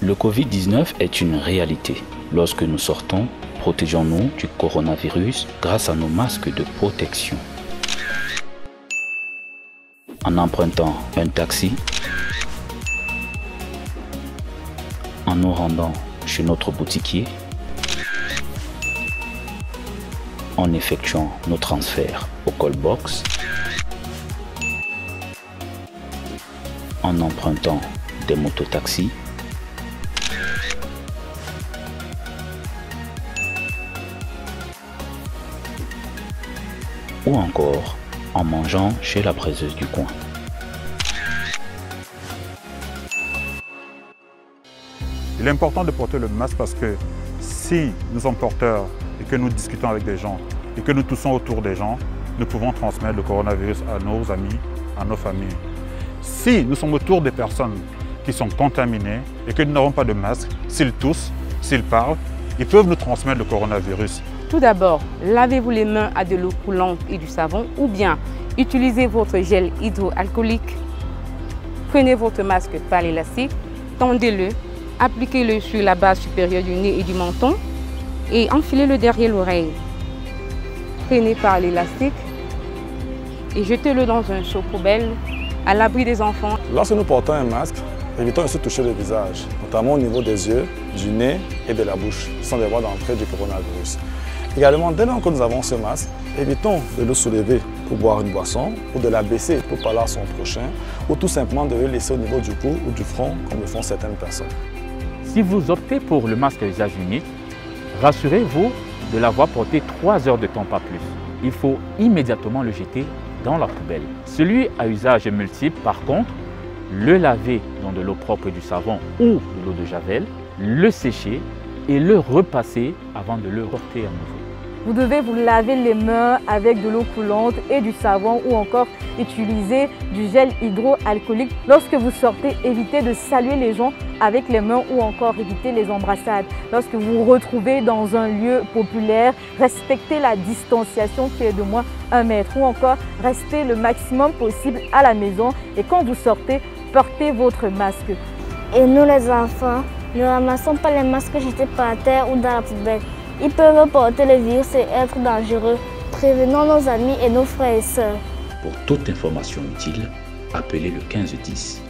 Le Covid-19 est une réalité. Lorsque nous sortons, protégeons-nous du coronavirus grâce à nos masques de protection. En empruntant un taxi, en nous rendant chez notre boutiquier, en effectuant nos transferts au callbox, en empruntant des mototaxis, ou encore en mangeant chez la braiseuse du coin. Il est important de porter le masque parce que si nous sommes porteurs et que nous discutons avec des gens et que nous toussons autour des gens, nous pouvons transmettre le coronavirus à nos amis, à nos familles. Si nous sommes autour des personnes qui sont contaminées et que nous n'avons pas de masque, s'ils toussent, s'ils parlent, ils peuvent nous transmettre le coronavirus. Tout d'abord, lavez-vous les mains à de l'eau coulante et du savon ou bien utilisez votre gel hydroalcoolique. Prenez votre masque par l'élastique, tendez-le, appliquez-le sur la base supérieure du nez et du menton et enfilez-le derrière l'oreille. Prenez par l'élastique et jetez-le dans un seau poubelle à l'abri des enfants. Lorsque nous portons un masque, évitons de se toucher le visage, notamment au niveau des yeux, du nez et de la bouche, sans avoir d'entrée du coronavirus. Également, dès lors que nous avons ce masque, évitons de le soulever pour boire une boisson ou de la baisser pour parler à son prochain ou tout simplement de le laisser au niveau du cou ou du front comme le font certaines personnes. Si vous optez pour le masque à usage unique, rassurez-vous de l'avoir porté 3 heures de temps, pas plus. Il faut immédiatement le jeter dans la poubelle. Celui à usage multiple, par contre, le laver dans de l'eau propre et du savon ou de l'eau de javel, le sécher et le repasser avant de le porter à nouveau. Vous devez vous laver les mains avec de l'eau coulante et du savon ou encore utiliser du gel hydroalcoolique. Lorsque vous sortez, évitez de saluer les gens avec les mains ou encore évitez les embrassades. Lorsque vous vous retrouvez dans un lieu populaire, respectez la distanciation qui est de moins un mètre ou encore restez le maximum possible à la maison et quand vous sortez, portez votre masque. Et nous les enfants, ne ramassons pas les masques jetés par terre ou dans la poubelle. Ils peuvent porter le virus et être dangereux. Prévenons nos amis et nos frères et sœurs. Pour toute information utile, appelez le 1510.